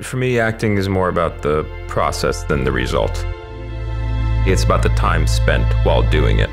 For me, acting is more about the process than the result. It's about the time spent while doing it.